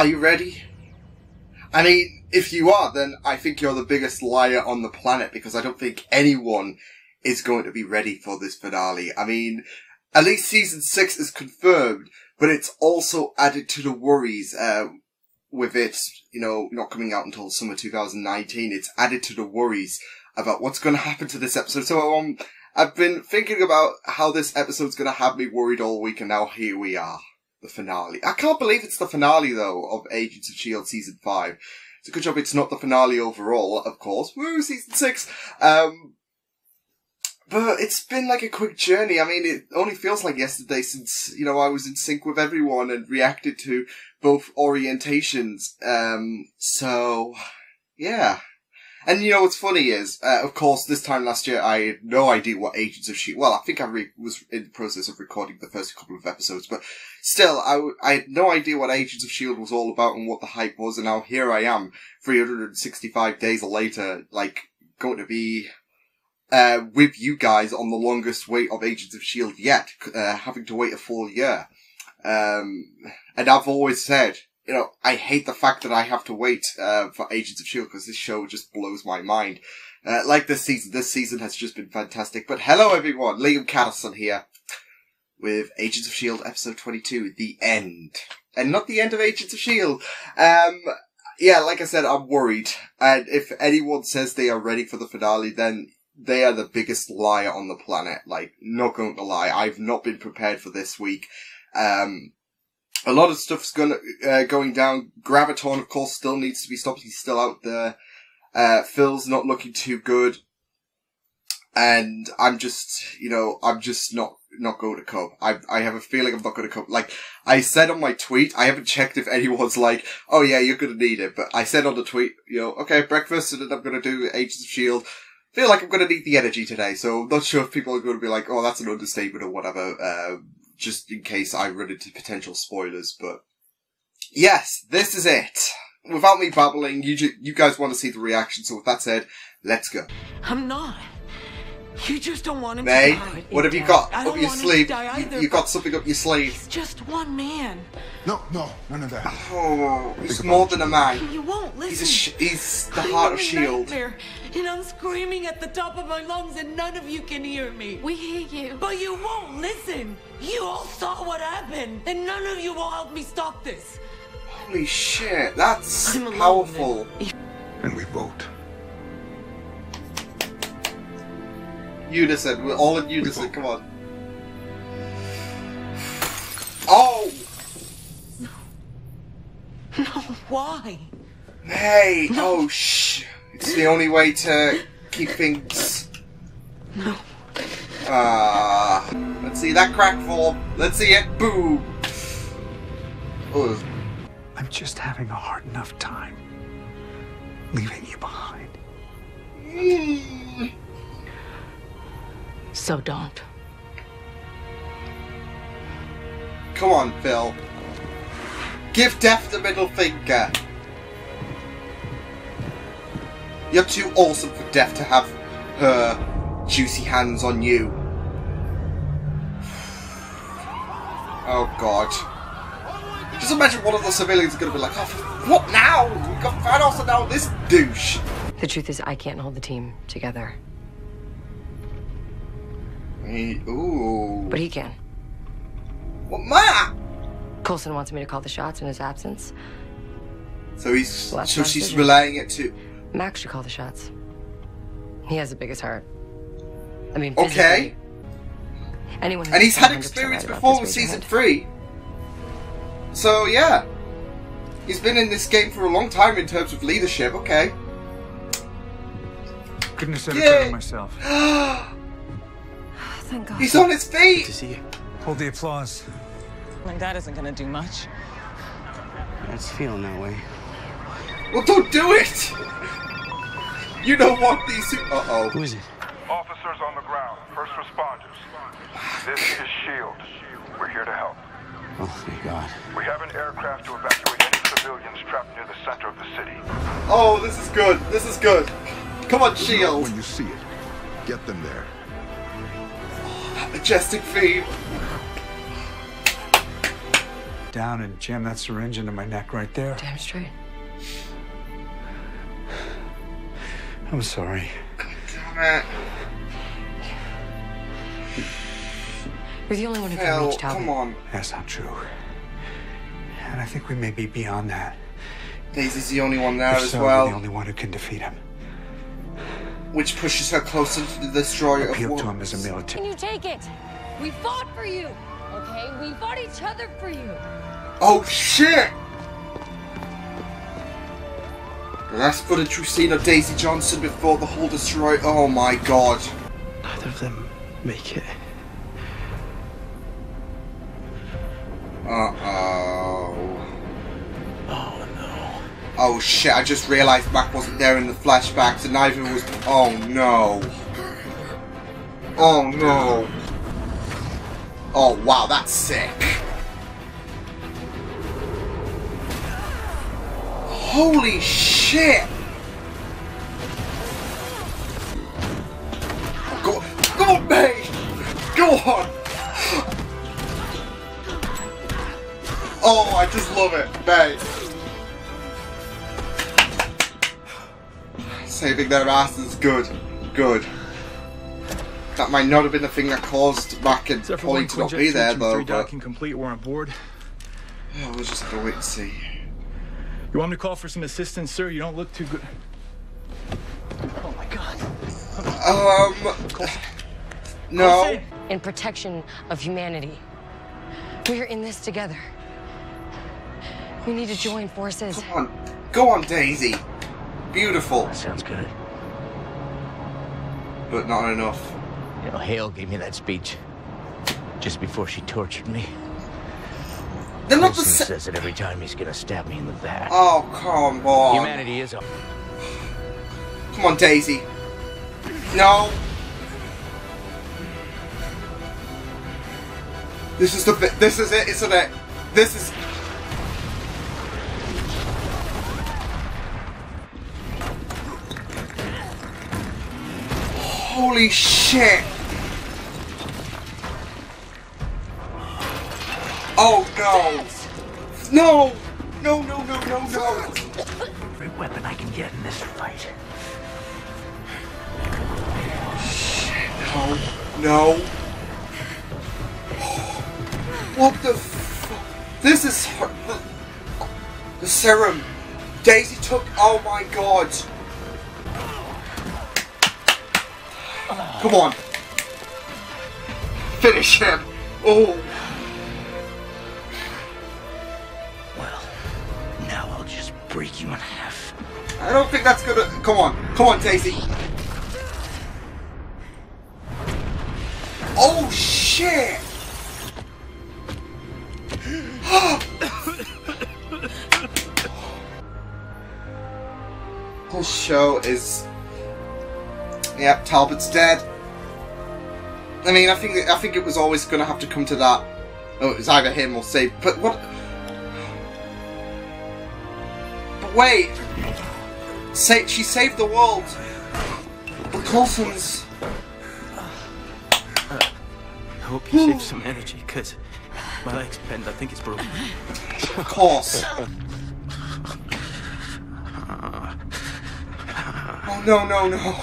Are you ready? I mean, if you are, then I think you're the biggest liar on the planet because I don't think anyone is going to be ready for this finale. I mean, at least season six is confirmed, but it's also added to the worries, uh, with it, you know, not coming out until summer 2019. It's added to the worries about what's going to happen to this episode. So, um, I've been thinking about how this episode's going to have me worried all week, and now here we are. The finale. I can't believe it's the finale, though, of Agents of S.H.I.E.L.D. Season 5. It's a good job it's not the finale overall, of course. Woo, Season 6! Um, but it's been like a quick journey. I mean, it only feels like yesterday since, you know, I was in sync with everyone and reacted to both orientations. Um, so, yeah. And you know what's funny is, uh, of course, this time last year I had no idea what Agents of S.H.I.E.L.D. Well, I think I re- was in the process of recording the first couple of episodes, but still, I, w- I had no idea what Agents of S.H.I.E.L.D. was all about and what the hype was, and now here I am, 365 days later, like, going to be, uh, with you guys on the longest wait of Agents of S.H.I.E.L.D. yet, uh, having to wait a full year. Um, and I've always said, you know, I hate the fact that I have to wait uh, for Agents of S.H.I.E.L.D. because this show just blows my mind. Uh, like this season, this season has just been fantastic. But hello everyone, Liam Catterson here with Agents of S.H.I.E.L.D. episode 22, The End. And not the end of Agents of S.H.I.E.L.D. Um, yeah, like I said, I'm worried. And if anyone says they are ready for the finale, then they are the biggest liar on the planet. Like, not going to lie, I've not been prepared for this week. Um, a lot of stuff's gonna, uh, going down. Graviton, of course, still needs to be stopped. He's still out there. Uh, Phil's not looking too good. And I'm just, you know, I'm just not, not going to cope. I, I have a feeling I'm not going to cope. Like, I said on my tweet, I haven't checked if anyone's like, oh yeah, you're going to need it. But I said on the tweet, you know, okay, breakfast, and then I'm going to do Agents of S.H.I.E.L.D. Feel like I'm going to need the energy today. So I'm not sure if people are going to be like, oh, that's an understatement or whatever. Uh, just in case I run into potential spoilers, but yes, this is it. Without me babbling, you ju- you guys want to see the reaction, so with that said, let's go. I'm not. You just don't want him May, to die. what have you Dad. got I up your want him to sleeve? You, you got something up your sleeve. He's just one man. No, no, none of that. Oh, he's more than it. a man. You won't listen. He's a sh- he's the I'm heart of Shield. nightmare, and I'm screaming at the top of my lungs, and none of you can hear me. We hear you. But you won't listen. You all saw what happened, and none of you will help me stop this. Holy shit, that's I'm powerful. And we vote. Unison, we're all in unison. Come on. Oh, No, why? hey, oh shh. It's the only way to keep things. No. Ah, let's see that crack form. Let's see it. Boom. Oh, I'm just having a hard enough time leaving you behind. So don't. Come on, Phil. Give Death the middle finger. You're too awesome for Death to have her juicy hands on you. Oh god. Just imagine one of the civilians is gonna be like, oh, what now? We got Thanos and now this douche. The truth is, I can't hold the team together, Hey, Ooh. but he can. What, ma? Coulson wants me to call the shots in his absence. So he's, Well, so she's decision. relaying it to, Max should call the shots. He has the biggest heart. I mean, Okay. Anyone who's And he's had experience right before with season three. So yeah. He's been in this game for a long time in terms of leadership, okay. Couldn't have said it better myself. Thank God. He's on his feet! to see you. Hold the applause. My dad isn't gonna do much. It's feeling that way. Well, don't do it! You don't want these. Uh oh. Who is it? Officers on the ground, first responders. This is SHIELD. We're here to help. Oh, thank God. We have an aircraft to evacuate any civilians trapped near the center of the city. Oh, this is good. This is good. Come on, Shield. When you see it, get them there. Majestic theme. down and jam that syringe into my neck right there. Damn straight. I'm sorry. Damn it. You're the only one who can Hell, reach Talbot. come on. That's not true. And I think we may be beyond that. Daisy's the only one there If as so, we're well, the only one who can defeat him. Which pushes her closer to the destroyer of Appeal to him as a military. Can you take it? We fought for you, okay? We fought each other for you. Oh shit! The last footage we've seen of Daisy Johnson before the whole destroyer. Oh my god. Neither of them make it. Oh shit, I just realised Mac wasn't there in the flashbacks and neither was. Oh no. Oh no. Oh wow, that's sick. Holy shit! Go, go on, May! Go on! Oh, I just love it, May. Saving their asses, good, good. That might not have been the thing that caused Mac and Except Polly to not be there, though. three But docking complete. We're on board. yeah, we'll just have to wait and see. You want me to call for some assistance, sir? You don't look too good. Oh my god. Um, no. In protection of humanity. We're in this together. We need to join forces. Come on, go on, Daisy. Beautiful, That sounds good. but not enough. You know, Hale gave me that speech just before she tortured me. They're not the same. says it every time he's gonna stab me in the back. Oh, come on. Humanity is a Come on, Daisy. No. This is the bit. This is it, isn't it? This is. Holy shit! Oh no! No! No, no, no, no, no! every weapon I can get in this fight. No. No. What the f- This is the serum. Daisy took. Oh my god. Come on. Finish him. Oh. Well, now I'll just break you in half. I don't think that's gonna. Come on. Come on, Daisy. Oh shit! this show is. Yep, Talbot's dead. I mean, I think I think it was always going to have to come to that. Oh, it was either him or save. But what? But wait, Sa- she saved the world. The Coulsons. I hope you saved some energy, because my leg's bent. I think it's broken. Of course. Oh no no no.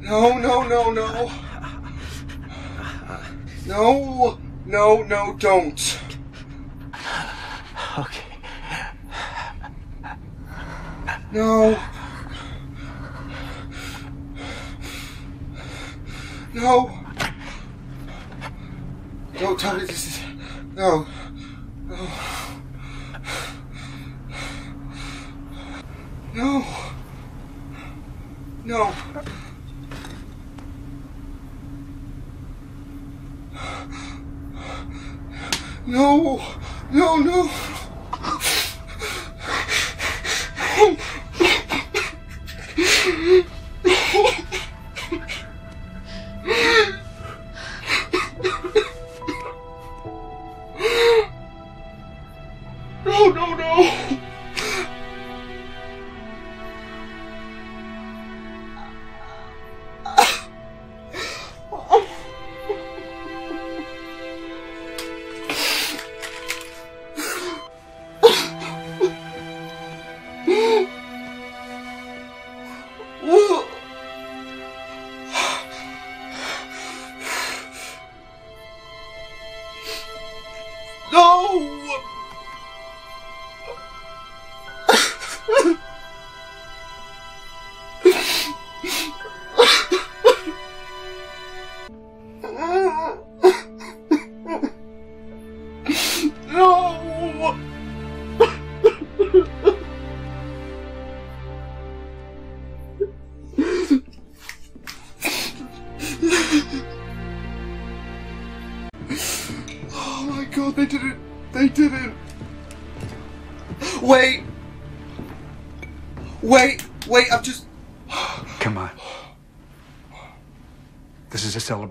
No no no no. No no no don't. Okay. No. No. Don't tell me this is no. No.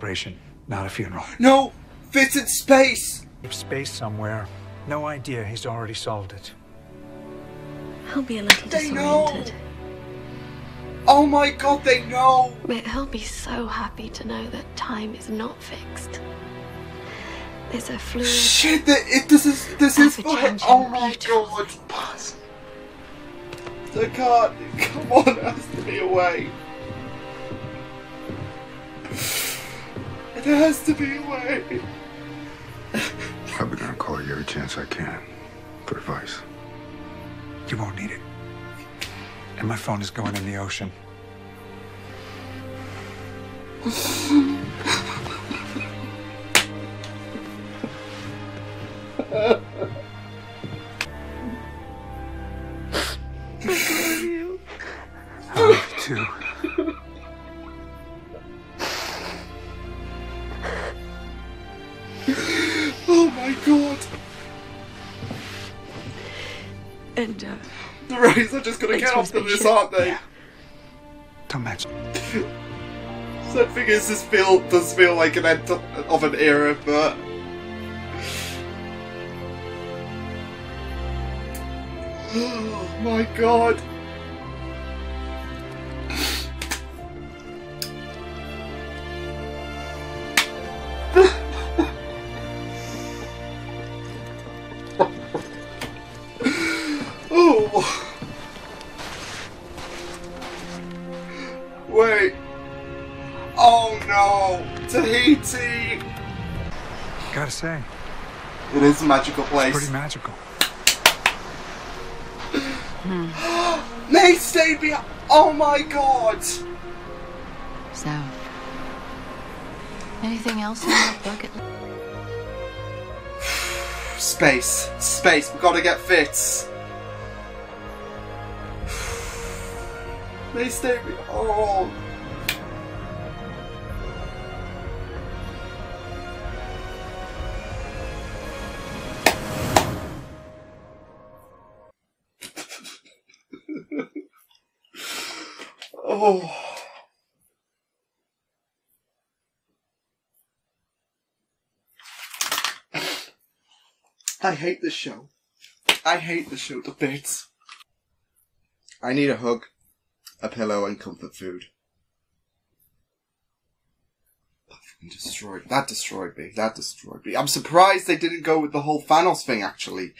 Celebration, not a funeral. No. Fitz in space. Space somewhere. No idea. He's already solved it. He'll be a little They know. disoriented. Oh my god, they know. But he'll be so happy to know that time is not fixed. There's a fluid. Shit, that it, this is this is for him. ever-changing, Oh my beautiful god. I can't. Come on, it has to be a way. It has to be a way. I've been gonna call you every chance I can for advice. You won't need it. And my phone is going in the ocean. I love you too. The rays are just gonna get off to this, aren't they? Don't mention. So I figures this feel does feel like an end of of an era, but oh my god. Oh! Tahiti! Gotta say, It is a magical it's place. pretty magical. May Stabia! Oh my god! So, anything else on your bucket? Space. Space. We gotta get Fitz. May Stabia. Oh. Oh. I hate this show. I hate the show to bits. I need a hug, a pillow, and comfort food. That fucking destroyed. That destroyed me. That destroyed me. I'm surprised they didn't go with the whole Thanos thing. Actually,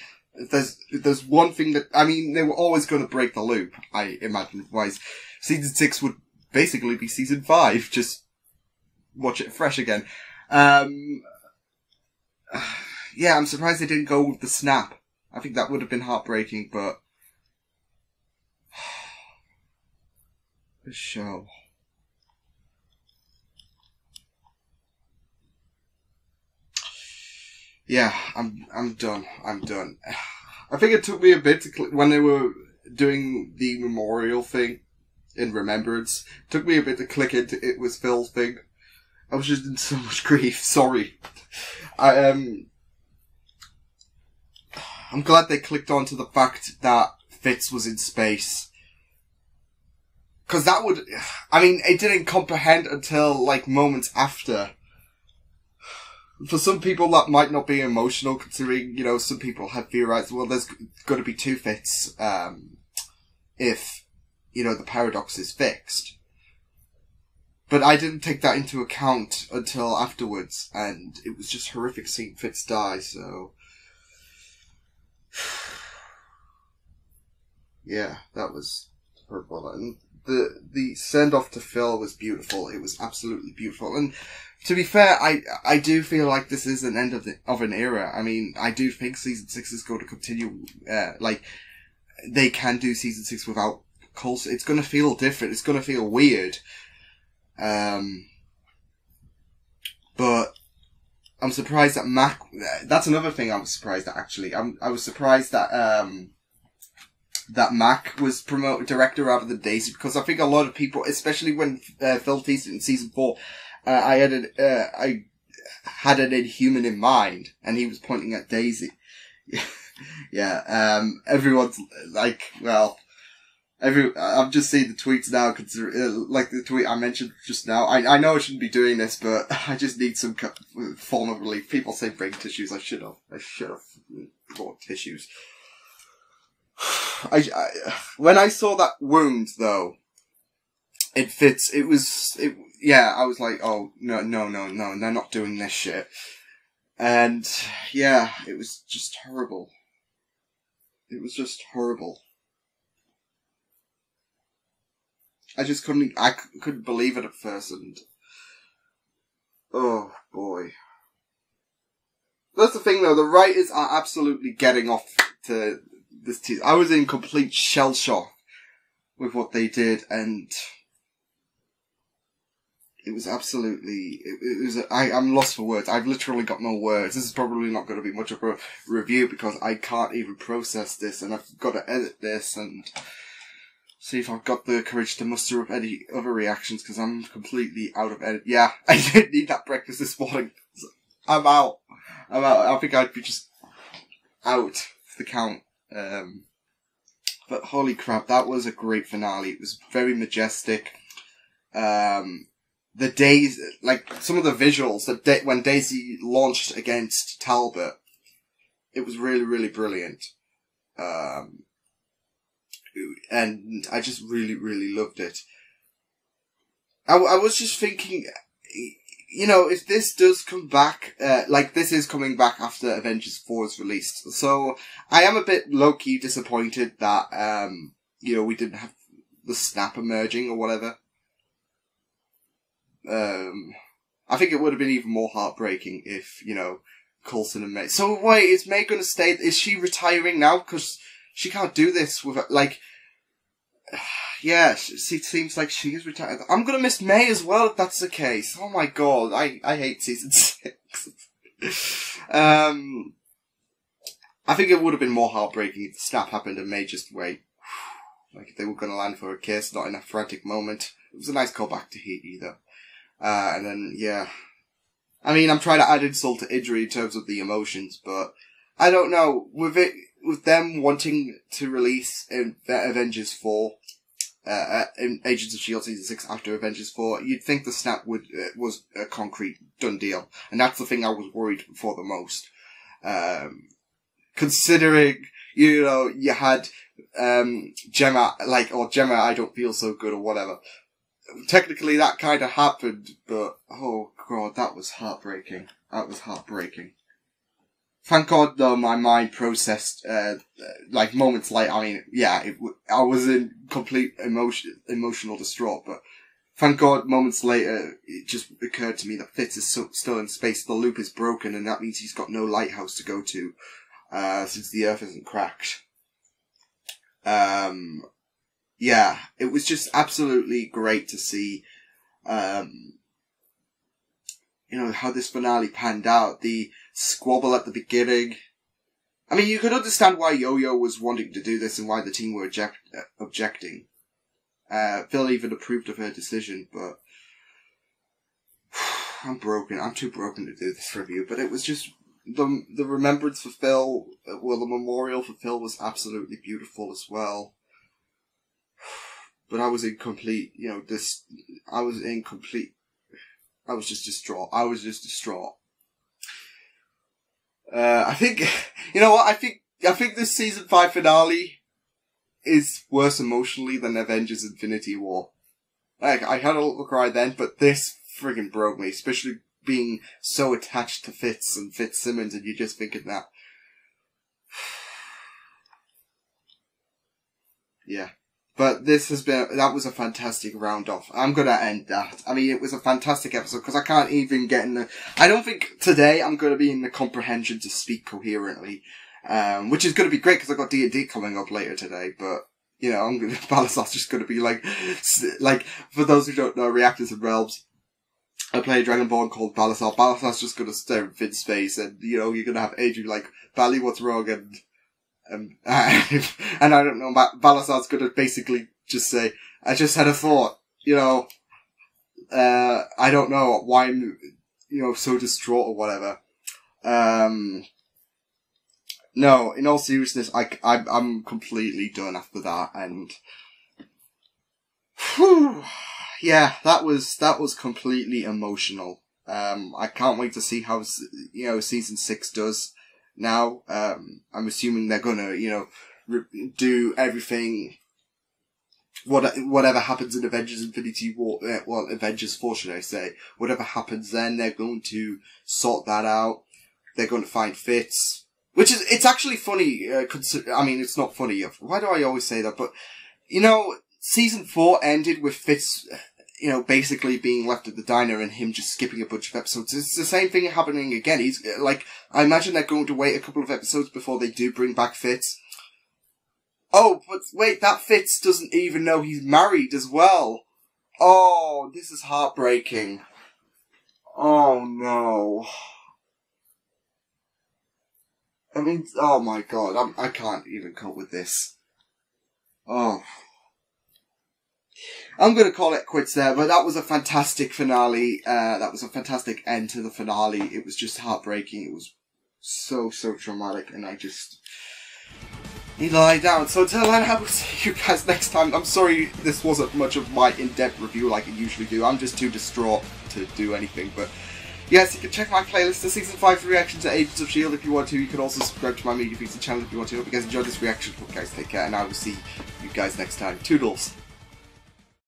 there's there's one thing that I mean, they were always going to break the loop. I imagine. Otherwise, season six would basically be season five. Just watch it fresh again. Um, yeah, I'm surprised they didn't go with the snap. I think that would have been heartbreaking, but this show. Yeah, I'm I'm done. I'm done. I think it took me a bit to cl- when they were doing the memorial thing in remembrance. It took me a bit to click into it was Phil's thing. I was just in so much grief. Sorry. I um. I'm glad they clicked onto the fact that Fitz was in space. Cause that would, I mean, it didn't comprehend until like moments after. For some people that might not be emotional considering, you know, some people have theorized, well, there's gotta be two Fitz, um, if, you know, the paradox is fixed. But I didn't take that into account until afterwards, and it was just horrific seeing Fitz die, so. Yeah, that was horrible. And the the send off to Phil was beautiful. It was absolutely beautiful. And to be fair, I I do feel like this is an end of the of an era. I mean, I do think season six is going to continue. Uh, like they can do season six without It's going to feel different. It's going to feel weird. Um, but I'm surprised that Mac. That's another thing I was surprised at. Actually, I'm I was surprised that um that Mac was promoted director rather than Daisy because I think a lot of people, especially when uh, Phil teased in season four, uh, I had an, uh, I had an inhuman in mind, and he was pointing at Daisy. yeah, um, everyone's like, well, every, I've just seen the tweets now, consider, uh, like the tweet I mentioned just now. I, I know I shouldn't be doing this, but I just need some form of relief. People say bring tissues. I should have. I should have brought tissues. I, I, when I saw that wound though, it fits, it was, it, yeah, I was like, oh, no, no, no, no, they're not doing this shit. And, yeah, it was just horrible. It was just horrible. I just couldn't, I c- couldn't believe it at first and, oh boy. That's the thing though, the writers are absolutely getting off to this. I was in complete shell shock with what they did and it was absolutely, it, it was, I, I'm lost for words. I've literally got no words. This is probably not going to be much of a review because I can't even process this and I've got to edit this and see if I've got the courage to muster up any other reactions because I'm completely out of edit. Yeah, I didn't need that breakfast this morning. I'm out. I'm out. I think I'd be just out for the count. Um, but holy crap, that was a great finale. It was very majestic. Um, the days, like some of the visuals that da- when Daisy launched against Talbot, it was really, really brilliant. Um, and I just really, really loved it. I, I was just thinking, you know, if this does come back, uh, like this is coming back after Avengers 4 is released. So I am a bit low key disappointed that, um, you know, we didn't have the snap emerging or whatever. Um, I think it would have been even more heartbreaking if, you know, Coulson and May. So wait, is May going to stay? Is she retiring now? Because she can't do this with, like, yeah, it seems like she is retired. I'm gonna miss May as well if that's the case. Oh my god, I, I hate season six. um, I think it would have been more heartbreaking if the snap happened and May just wait. Like if they were gonna land for a kiss, not in a frantic moment. It was a nice callback to Heat either. Uh, and then, yeah. I mean, I'm trying to add insult to injury in terms of the emotions, but I don't know. With it, with them wanting to release in Avengers 4, uh, in Agents of S.H.I.E.L.D. Season 6 after Avengers 4, you'd think the snap would, uh, was a concrete done deal. And that's the thing I was worried for the most. Um, considering, you know, you had, um, Jemma, like, or Jemma, I don't feel so good or whatever. Technically that kind of happened, but, oh god, that was heartbreaking. That was heartbreaking. Thank God, though, my mind processed, uh, like moments later. I mean, yeah, it I was in complete emotion, emotional distraught, but thank God, moments later, it just occurred to me that Fitz is so, still in space. The loop is broken, and that means he's got no lighthouse to go to, uh, since the Earth isn't cracked. Um, yeah, it was just absolutely great to see, um, you know, how this finale panned out. The squabble at the beginning. I mean, you could understand why Yo-Yo was wanting to do this and why the team were object- uh, objecting. Uh, Phil even approved of her decision, but I'm broken. I'm too broken to do this review, but it was just the the remembrance for Phil, uh, well, the memorial for Phil was absolutely beautiful as well. But I was in complete, you know, this. I was in complete. I was just distraught. I was just distraught. Uh, I think, you know what? I think I think this season five finale is worse emotionally than Avengers: Infinity War. Like I had a little cry then, but this friggin' broke me, especially being so attached to Fitz and Fitzsimmons, and you're just thinking that. yeah. But this has been, that was a fantastic round off. I'm gonna end that. I mean, it was a fantastic episode because I can't even get in the, I don't think today I'm gonna be in the comprehension to speak coherently. Um, which is gonna be great because I've got D&D coming up later today, but, you know, I'm gonna, Balasar's just gonna be like, like, for those who don't know, Reactors and Realms, I play a Dragonborn called Balasar. Balasar's just gonna stare at Finn's face and, you know, you're gonna have Adrian like, Bally, what's wrong? And, um, and I don't know, Balasar's gonna basically just say, I just had a thought, you know, uh, I don't know why I'm, you know, so distraught or whatever. Um, no, in all seriousness, I, I, I'm completely done after that, and, whew, yeah, that was, that was completely emotional. Um, I can't wait to see how, you know, season six does now. Um, I'm assuming they're gonna, you know, re- do everything what whatever happens in Avengers Infinity War, uh, well, Avengers 4, should I say, whatever happens then, they're going to sort that out. They're going to find Fitz. Which is, it's actually funny, uh, consider, I mean, it's not funny. Why do I always say that? But, you know, season 4 ended with Fitz, you know, basically being left at the diner and him just skipping a bunch of episodes. It's the same thing happening again. He's, like, I imagine they're going to wait a couple of episodes before they do bring back Fitz. Oh, but wait, that Fitz doesn't even know he's married as well. Oh, this is heartbreaking. Oh no. I mean, oh my god, I'm, I can't even cope with this. Oh. I'm gonna call it quits there, but that was a fantastic finale. Uh, that was a fantastic end to the finale. It was just heartbreaking. It was so, so traumatic, and I just need to lie down. So until then, I will see you guys next time. I'm sorry this wasn't much of my in-depth review like I usually do. I'm just too distraught to do anything, but yes, you can check my playlist to Season 5 reaction to Agents of S.H.I.E.L.D. if you want to. You can also subscribe to my Media Feeds channel if you want to. Hope you guys enjoyed this reaction. Hope you guys take care, and I will see you guys next time. Toodles!